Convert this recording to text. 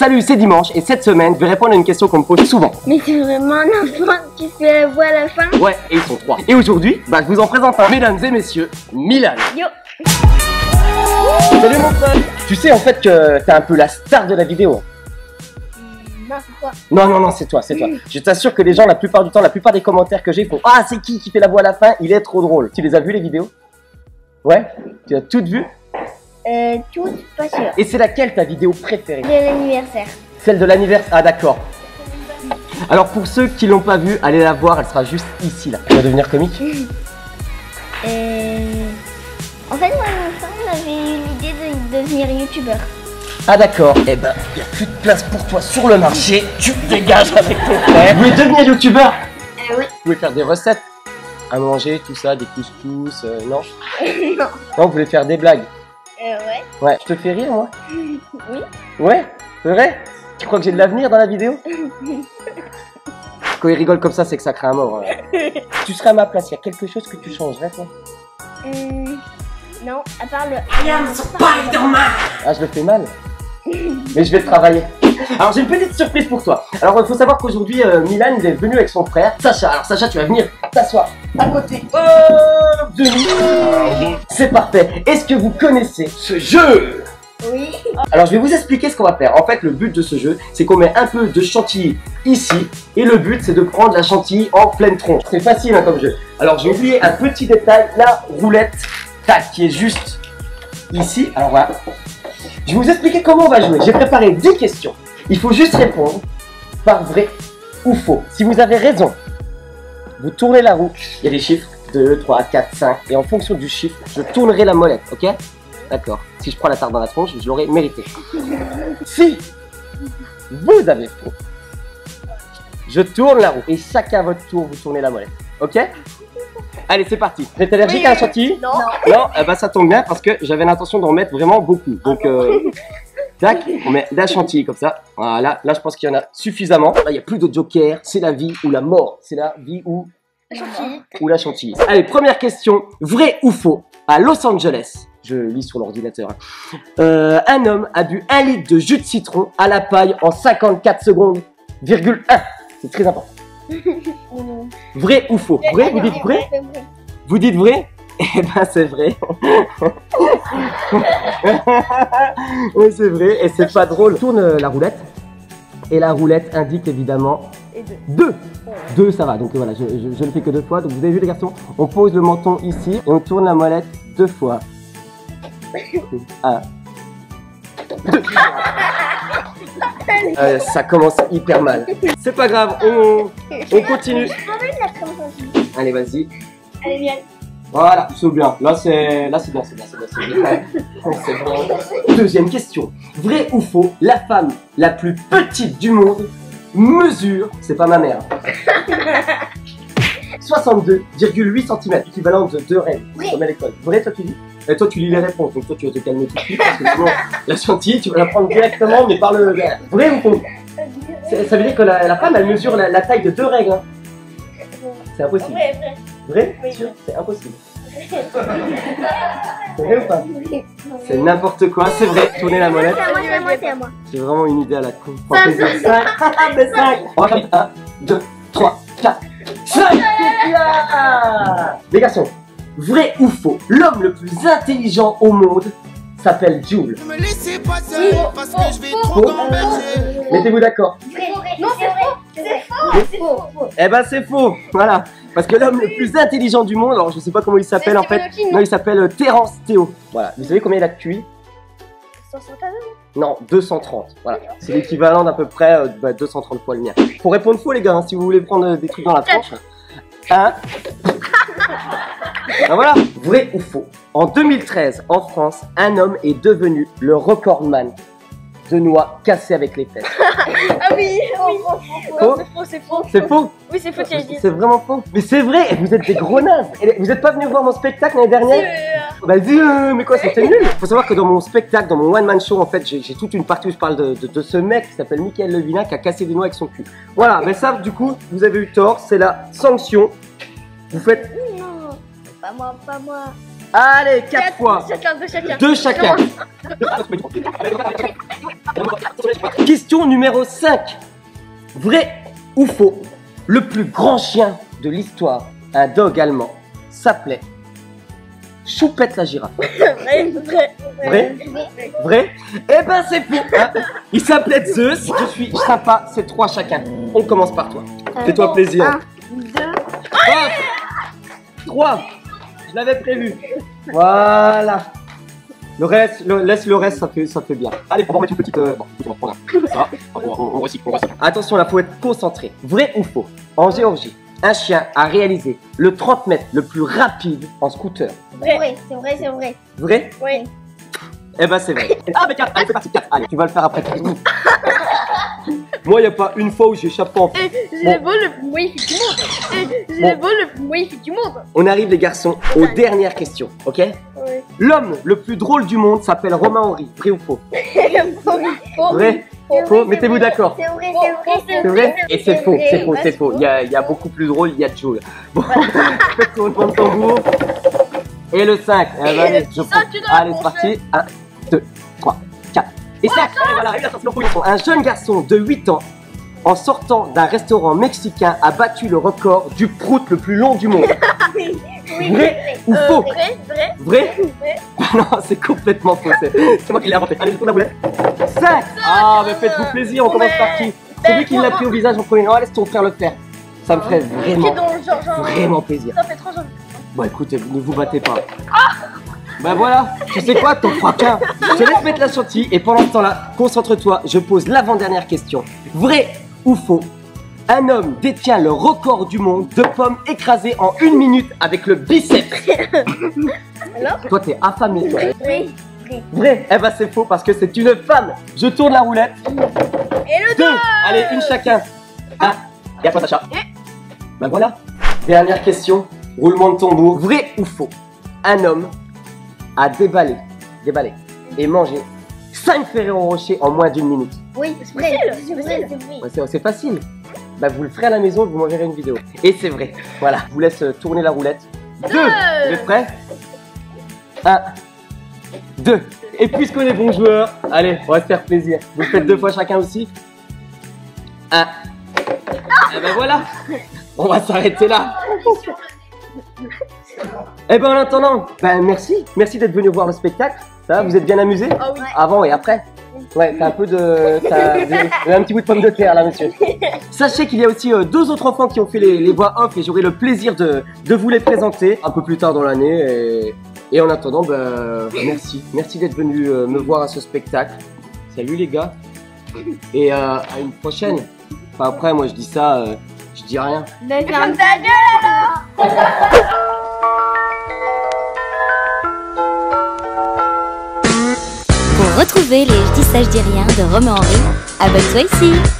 Salut, c'est dimanche et cette semaine, je vais répondre à une question qu'on me pose souvent. Mais c'est vraiment un enfant qui fait la voix à la fin Ouais, et ils sont trois. Et aujourd'hui, bah, je vous en présente un. Mesdames et messieurs, Milan. Yo Salut mon pote Tu sais en fait que t'es un peu la star de la vidéo. Non, c'est quoi Non, non, non, c'est toi, c'est toi. Je t'assure que les gens, la plupart du temps, la plupart des commentaires que j'ai font Ah, c'est qui qui fait la voix à la fin? Il est trop drôle. Tu les as vues les vidéos? Ouais? Tu as toutes vues? Euh, tout, pas sûr. Et c'est laquelle ta vidéo préférée De l'anniversaire. Celle de l'anniversaire Ah, d'accord. Alors pour ceux qui l'ont pas vue, allez la voir, elle sera juste ici là. Tu vas devenir comique? Euh... En fait, moi, mon frère avait eu l'idée de devenir youtubeur. Ah d'accord. Eh ben, il n'y a plus de place pour toi sur le marché. Tu te dégages avec ton frère. Vous voulez devenir youtubeur? Euh, oui. Vous voulez faire des recettes? À manger, tout ça, des couscous, euh, non? Non. Non, vous voulez faire des blagues? Euh, ouais. Ouais. Je te fais rire moi Oui. Ouais C'est vrai Tu crois que j'ai de l'avenir dans la vidéo Quand il rigole comme ça, c'est que ça craint à mort. hein. tu serais à ma place, il y a quelque chose que tu changerais toi Euh... Non, à part le... Ah, je le fais mal. Mais je vais le travailler. Alors j'ai une petite surprise pour toi. Alors il faut savoir qu'aujourd'hui euh, Milan il est venu avec son frère Sacha. Alors Sacha tu vas venir t'asseoir à côté hop, de lui. C'est parfait. Est-ce que vous connaissez ce jeu? Oui. Alors je vais vous expliquer ce qu'on va faire. En fait le but de ce jeu c'est qu'on met un peu de chantilly ici et le but c'est de prendre la chantilly en pleine tronche. C'est facile hein, comme jeu. Alors j'ai oublié un petit détail, la roulette tac qui est juste ici. Alors voilà. Je vais vous expliquer comment on va jouer. J'ai préparé 10 questions. Il faut juste répondre par vrai ou faux. Si vous avez raison, vous tournez la roue. Il y a des chiffres 2, 3, 4, 5. Et en fonction du chiffre, je tournerai la molette. Ok? D'accord. Si je prends la tarte dans la tronche, je l'aurais mérité. Si vous avez faux, je tourne la roue. Et chacun à votre tour, vous tournez la molette. Ok? Allez, c'est parti. Vous êtes allergique à la chantilly? Non. non, eh ben, ça tombe bien parce que j'avais l'intention d'en mettre vraiment beaucoup. Donc, euh, tac, on met la chantilly comme ça. Voilà, là je pense qu'il y en a suffisamment. Là, il n'y a plus de joker. C'est la vie ou la mort. C'est la vie ou, la chantilly. Allez, première question. Vrai ou faux? À Los Angeles, je lis sur l'ordinateur. hein. Euh, un homme a bu un litre de jus de citron à la paille en 54 secondes, virgule 1. C'est très important. Vrai ou faux? Vrai, vous dites vrai? Vous dites vrai? Eh ben c'est vrai. oui c'est vrai et c'est pas drôle. Tourne euh, la roulette et la roulette indique évidemment Et deux. 2. 2 ça va donc voilà je, je, je ne fais que deux fois donc vous avez vu les garçons on pose le menton ici et on tourne la molette deux fois. Un. Deux. Euh, ça commence hyper mal. C'est pas grave, on, on continue. Allez, vas-y. Allez, viens. Voilà, c'est bien. Là, c'est là, c'est bien, c'est bien, c'est bien, c'est bien. Deuxième question. Vrai ou faux La femme la plus petite du monde mesure, c'est pas ma mère, 62,8 cm, équivalent de deux règles, Oui. comme à l'école. Vrai, toi tu dis Et toi tu lis les réponses, donc toi tu vas te calmer tout de suite parce que sinon la chantilly tu vas la prendre directement mais par le Vrai ou faux? Ça veut dire que la, la femme elle mesure la, la taille de deux règles. hein. C'est impossible. Vrai, vrai. Vrai Oui. Sûr C'est impossible. C'est vrai ou pas? C'est n'importe quoi, c'est vrai. Tournez la molette. C'est à moi, c'est à moi, c'est à moi. C'est vraiment une idée à la con. 5 1, 2, 3, 4, 5 Les garçons, vrai ou faux L'homme le plus intelligent au monde s'appelle Jules. Me laissez pas seul parce que je vais trop Faux. gamberger. Mettez-vous d'accord. Non, c'est faux. Eh ben c'est faux, voilà. Parce que l'homme le plus intelligent du monde, alors je sais pas comment il s'appelle en fait. Non, il s'appelle euh, Terence Théo. Voilà. Vous savez combien il a de QI? Non, 230. Voilà. C'est l'équivalent d'à peu près euh, bah, 230 fois le mien. Faut répondre faux, les gars, hein, si vous voulez prendre euh, des trucs dans la tronche. Hein? Ben voilà. Vrai ou faux En 2013, en France, un homme est devenu le recordman de noix cassées avec les fesses. Ah oui, oui. Faux C'est faux, c'est faux. C'est faux Oui, c'est faux, tu. C'est vraiment faux. Mais c'est vrai, et vous êtes des gros nazes. Et Vous êtes pas venus voir mon spectacle l'année dernière Vas-y, euh, mais quoi, c'était nul Faut savoir que dans mon spectacle, dans mon one-man show, en fait, j'ai j'ai toute une partie où je parle de, de- de ce mec qui s'appelle Michael Levina qui a cassé des noix avec son cul. Voilà, mais ça, du coup, vous avez eu tort, c'est la sanction. Vous faites, Non, pas moi, pas moi. Allez, quatre fois Chacun, de chacun. Deux chacun Question numéro 5. Vrai ou faux Le plus grand chien de l'histoire, un dog allemand, s'appelait Choupette la girafe. Vrai, vrai. Vrai? Vrai? Eh ben c'est faux hein. Il s'appelait Zeus, je suis sympa, c'est trois chacun. On commence par toi. Fais-toi plaisir. Un, deux. Ah Trois Je l'avais prévu. Voilà. Le reste, le- laisse le reste, ça fait, ça fait bien. Allez, on va mettre une petite. euh, bon, on prendre ça. On, on, on recycle, on recycle. Attention, là, faut être concentré. Vrai ou faux? En Géorgie, un chien a réalisé le 30 mètres le plus rapide en scooter. Vrai, c'est vrai, c'est vrai. Vrai? Oui. Eh ben, c'est vrai. Ah, mais 4, allez, c'est parti, 4. Allez, tu vas le faire après. Moi, il a pas une fois où j'échappe pas en J'ai Bon. le le J'ai Bon. le vol le plus magnifique du monde. On arrive, les garçons, aux dernières questions, ok? L'homme le plus drôle du monde s'appelle Romain Henry. Vrai ou faux? Vrai Faux? Mettez-vous d'accord. C'est vrai, c'est vrai, C'est vrai? Et c'est faux, c'est faux, c'est faux. Il y a, il y a beaucoup plus drôle, il y a Joe. Bon, le tambour. Et le 5. Eh ben, allez, je tu dois Allez, c'est parti. 1, 2, 3, 4. Et 5. Voilà, et c'est le. Un jeune garçon de 8 ans, en sortant d'un restaurant mexicain, a battu le record du prout le plus long du monde. Vrai ou Euh, faux vrai, vrai. Vrai Non, c'est complètement faux. C'est moi qui l'ai inventé. Allez, je tourne la boulette. 5 Ah, mais faites-vous plaisir, on commence par qui C'est lui qui l'a pris au visage en premier. Oh, laisse ton frère le faire. Ça me ferait vraiment, vraiment plaisir. Ça fait trop gentil. Bon, écoutez, ne vous battez pas. Bah voilà, tu sais quoi, t'en feras qu'un. Je te laisse mettre la chantilly et pendant ce temps-là, concentre-toi, je pose l'avant-dernière question. Vrai ou faux Un homme détient le record du monde de pommes écrasées en une minute avec le biceps. Alors Toi, t'es affamé, toi. Oui. Vrai Eh ben c'est faux parce que c'est une femme. Je tourne la roulette. Et le Deux. Allez, une chacun. Un. Et à toi, Sacha. Ben voilà. Dernière question. Roulement de tambour. Vrai ou faux? Un homme a déballé, déballé et mangé 5 Ferrero Rocher en moins d'une minute. Oui, c'est vrai, c'est facile. Bah, vous le ferez à la maison, vous m'enverrez une vidéo. Et c'est vrai. Voilà, je vous laisse euh, tourner la roulette. Deux. Vous êtes prêts? Un. Deux. Et puisqu'on est bons joueurs, allez, on va se faire plaisir. Vous le faites deux fois chacun aussi? Un. Et ben voilà. On va s'arrêter là. Et ben en attendant, ben merci. Merci d'être venu voir le spectacle. Ça va, vous êtes bien amusés? Ah oui. avant et après Ouais, t'as un peu de. T'as t'as un petit bout de pomme de terre là, monsieur. Sachez qu'il y a aussi euh, deux autres enfants qui ont fait les, les voix off et j'aurai le plaisir de, de vous les présenter un peu plus tard dans l'année. Et, et en attendant, ben, merci. Merci d'être venu euh, me voir à ce spectacle. Salut les gars. Et euh, à une prochaine. Enfin, après, moi je dis ça, euh, je dis rien. Mais ferme ta gueule Pour retrouver les Je dis ça, je dis rien de Romain Henry, abonne-toi ici.